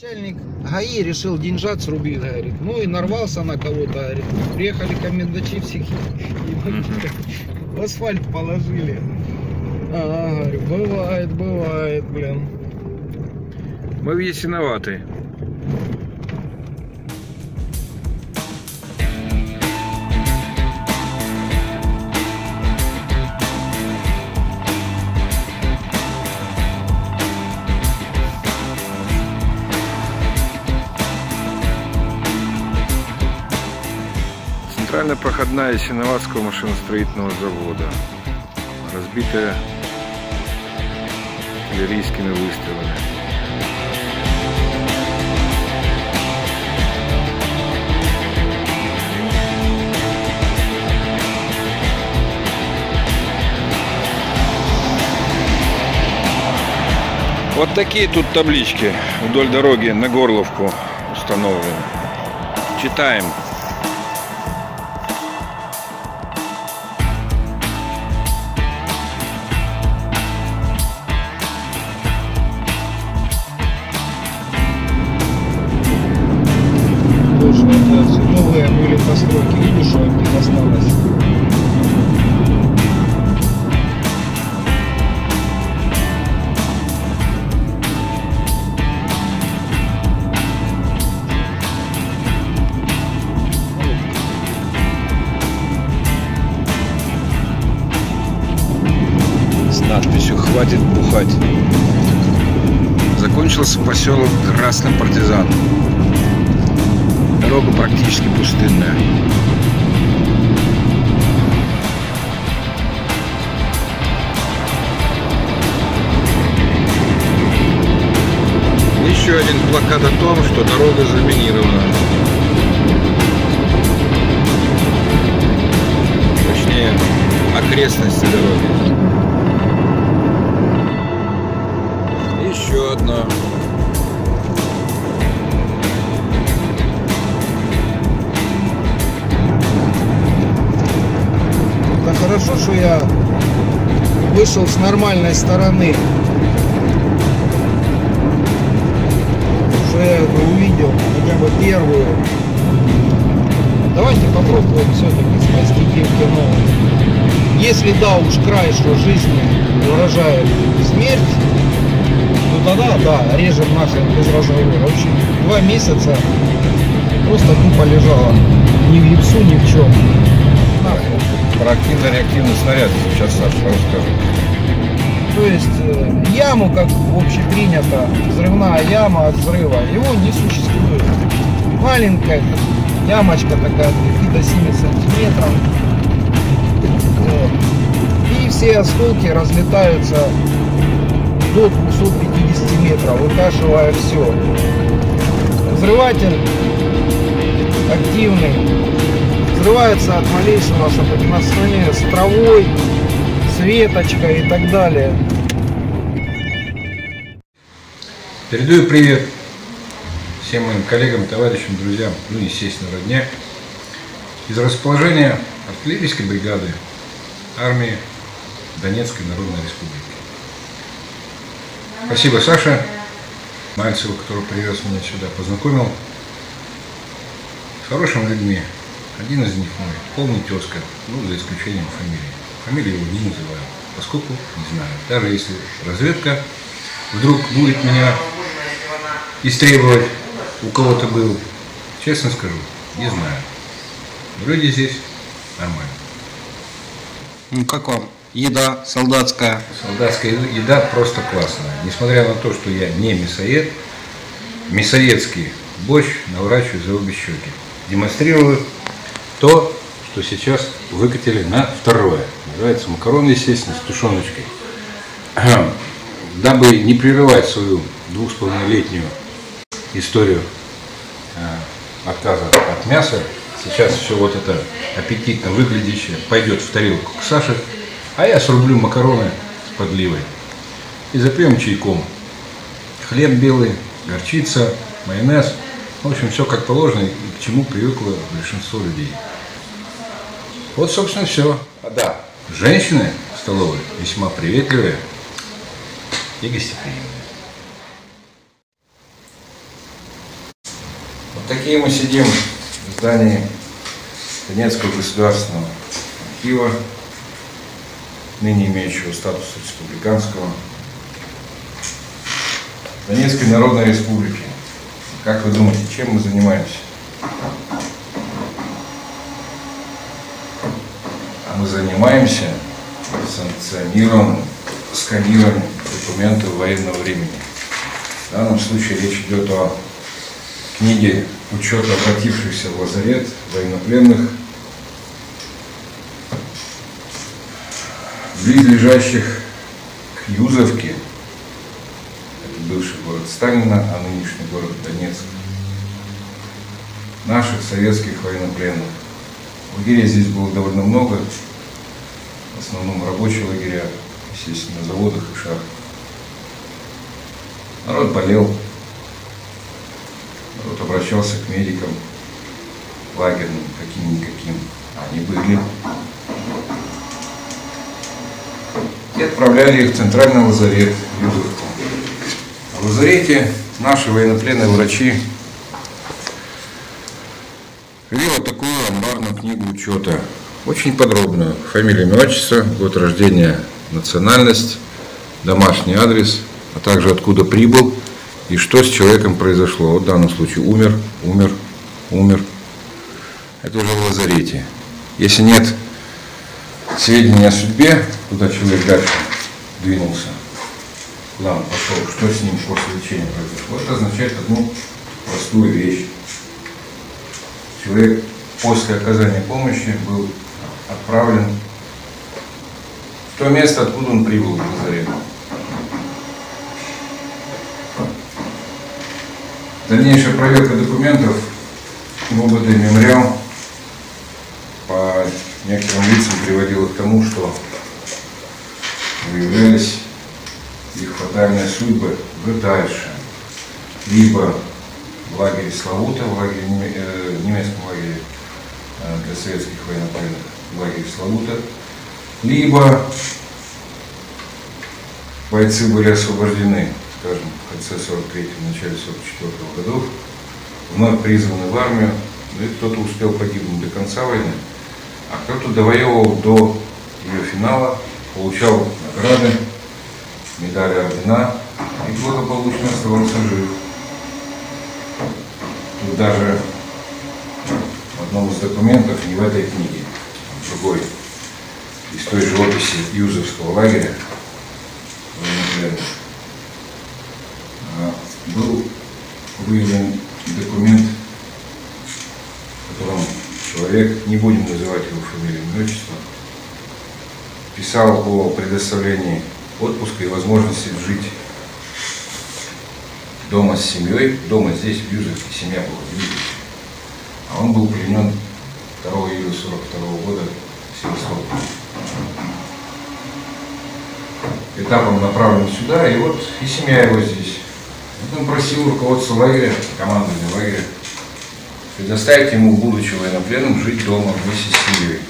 Начальник ГАИ решил деньжат срубить, говорит. Ну и нарвался на кого-то, говорит. Приехали комендачи всех в асфальт положили. Ага, говорю, бывает, бывает, блин. Мы в Ясиноватой. Центральная проходная Ясиноватского машиностроительного завода, разбитая артиллерийскими выстрелами. Вот такие тут таблички вдоль дороги на Горловку установлены. Читаем. «Хватит бухать». Закончился поселок Красный Партизан. Дорога практически пустынная. Еще один плакат о том, что дорога заминирована. Точнее, окрестности дороги. Одна. Да хорошо, что я вышел с нормальной стороны. Я это увидел, хотя бы первую. Давайте попробуем все-таки спасти Кимки новый. Если да уж край, что жизнь угрожает смерть, то тогда да, режем нахрен без разговора. В общем, два месяца просто тупо лежала. Ни в гипсу, ни в чем. Нахрен. Про активно-реактивный снаряд сейчас Саша расскажет. То есть э, яму, как общепринято, взрывная яма от взрыва, его не существует. Маленькая ямочка такая, 5 до 7 сантиметров. Вот. И все осколки разлетаются до 250 метров, выкашивая все. Взрыватель активный. Взрывается от малейшего соприкосновения с травой, с веточкой и так далее. Передаю привет всем моим коллегам, товарищам, друзьям, ну, естественно, родня. Из расположения артиллерийской бригады армии Донецкой Народной Республики. Спасибо, Саша Мальцеву, который привез меня сюда, познакомил с хорошими людьми. Один из них мой, полный тезка, ну, за исключением фамилии. Фамилию его не называю, поскольку не знаю. Даже если разведка вдруг будет меня истребовать, у кого-то был, честно скажу, не знаю. Вроде здесь нормально. Ну как вам? Еда солдатская. Солдатская еда просто классная. Несмотря на то, что я не мясоед, мясоедский борщ наворачиваю за обе щеки. Демонстрирую то, что сейчас выкатили на второе. Называется макароны, естественно, с тушеночкой. Дабы не прерывать свою двух с летнюю историю э, отказа от мяса, сейчас все вот это аппетитно выглядящее пойдет в тарелку к Саше, а я срублю макароны с подливой. И запьем чайком. Хлеб белый, горчица, майонез. В общем, все как положено и к чему привыкло большинство людей. Вот, собственно, все. А да, женщины в столовой весьма приветливые и гостеприимные. Такие мы сидим в здании Донецкого государственного архива, ныне имеющего статус республиканского, Донецкой Народной Республики. Как вы думаете, чем мы занимаемся? А мы занимаемся санкционированным сканированием документов военного времени. В данном случае речь идет о книге учета обратившихся в лазарет военнопленных, близлежащих к Юзовке, это бывший город Сталина, а нынешний город Донецк, наших советских военнопленных. Лагерей здесь было довольно много, в основном рабочие лагеря, естественно, на заводах и шахтах. Народ болел, народ обращался к медикам лагерным, каким-никаким. Они были. И отправляли их в центральный лазарет Юзовку. В лазарете наши военнопленные врачи вели вот такую амбарную книгу учета. Очень подробную. Фамилия, имя, отчество, год рождения, национальность, домашний адрес, а также откуда прибыл и что с человеком произошло. Вот в данном случае умер, умер, умер. Это уже в лазарете. Если нет сведений о судьбе, куда человек дальше двинулся, куда он пошел, что с ним после лечения произошло, это означает одну простую вещь. Человек после оказания помощи был отправлен в то место, откуда он прибыл в лазарет. Дальнейшая проверка документов в ОБД «Мемориал» некоторым лицам приводила к тому, что выявлялись их фатальные судьбы в дальше. Либо в лагере Славута, в лагере, э, немецком лагере э, для советских военнопленных, в лагере Славута, либо бойцы были освобождены скажем, в конце 43-го, начале 44-го годов, вновь призваны в армию, и кто-то успел погибнуть до конца войны, а кто-то довоевывал до ее финала, получал награды, медали, ордена и благополучно оставался жив. Тут даже в одном из документов, не в этой книге, а в другой, из той же описи Юзовского лагеря, был выявлен документ, человек, не будем называть его фамилию и отчество, писал о предоставлении отпуска и возможности жить дома с семьей. Дома здесь, в Южевке, семья была в Южевке. А он был пленен 2 июля 42 года в Севастополе. Этапом направлен сюда, и вот и семья его здесь. Он просил руководство лагеря, командование лагеря, предоставить ему, будучи военнопленным, жить дома вместе с семьей.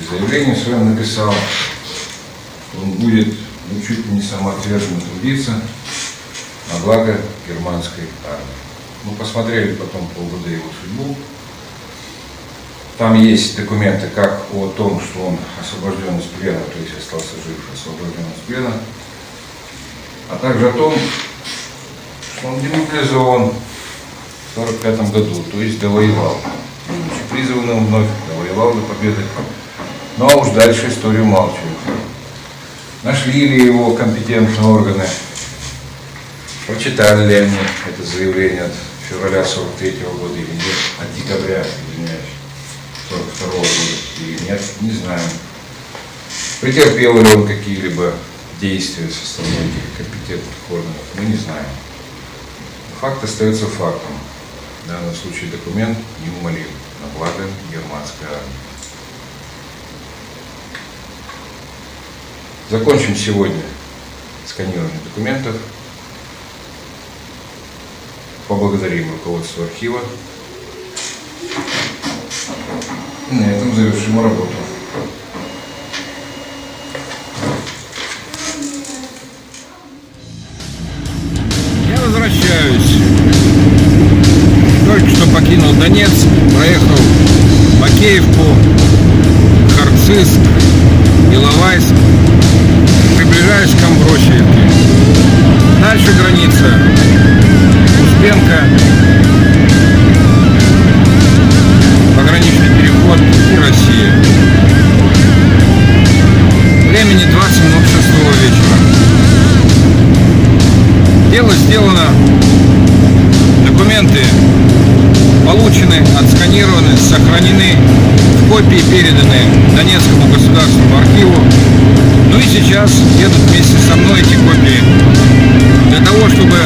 И заявление свое написал, что он будет ну, чуть ли не самоотверженно трудиться на благо германской армии. Мы посмотрели потом по УВД его судьбу. Там есть документы как о том, что он освобожден из плена, то есть остался жив, освобожден из плена, а также о том, он демобилизован 1945 году, то есть довоевал. Призванным вновь довоевал до победы. Ну а уж дальше историю молчит. Нашли ли его компетентные органы? Прочитали ли они это заявление от февраля 43 -го года или нет? От декабря, извиняюсь, 42 -го года или нет? Не знаем. Претерпел ли он какие-либо действия со стороны компетентных органов? Мы не знаем. Факт остается фактом. В данном случае документ неумолим на благо германской армии. Закончим сегодня сканирование документов. Поблагодарим руководство архива. На этом завершим работу. Авдеевку, Харциск, Иловайск. Приближаюсь к Амбросиевке. Дальше граница. Успенка. Пограничный переход и Россия. Времени 20 минут 6 вечера. Дело сделано. Документы получены, отсканированы, сохранены, в копии переданы Донецкому государственному архиву. Ну и сейчас едут вместе со мной эти копии для того, чтобы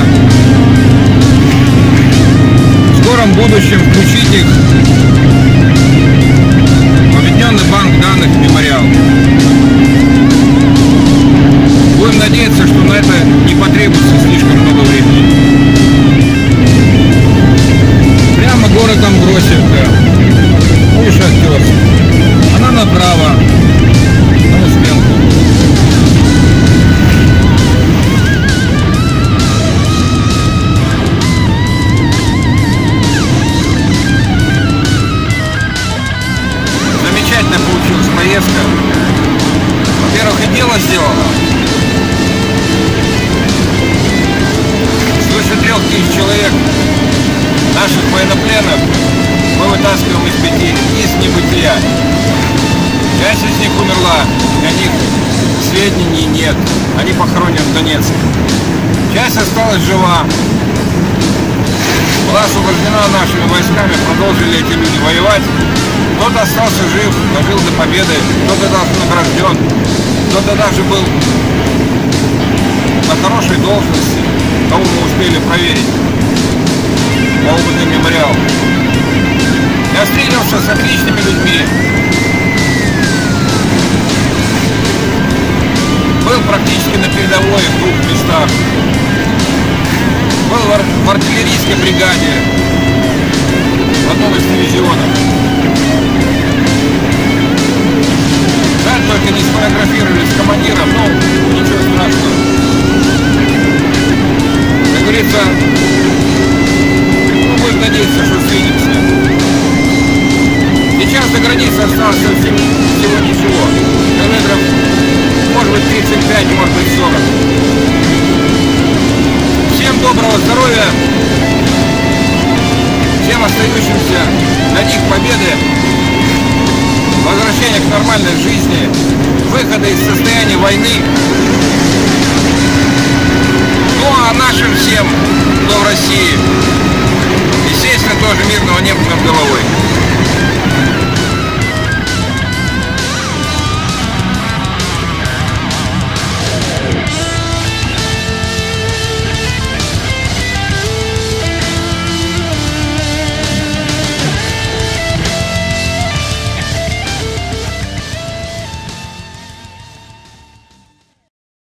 в скором будущем включить их нет, они похоронены в Донецке. Часть осталась жива, была освобождена нашими войсками, продолжили эти люди воевать. Кто-то остался жив, дожил до победы, кто-то даже награжден, кто-то даже был на хорошей должности, кого мы успели проверить опытный мемориал. Я встретился с отличными людьми. Артиллерийской бригаде в одном из дивизионов. Жаль, только не сфотографировали с командиром, но ничего страшного. Как говорится, ну, будем надеяться, что свидимся. Сейчас до границы осталось всего ничего. Километров, может быть, 35, может быть, 40. Доброго здоровья. Всем остающимся на них победы. Возвращения к нормальной жизни. Выхода из состояния войны. Ну а нашим всем, кто в России, естественно, тоже мирного неба над головой.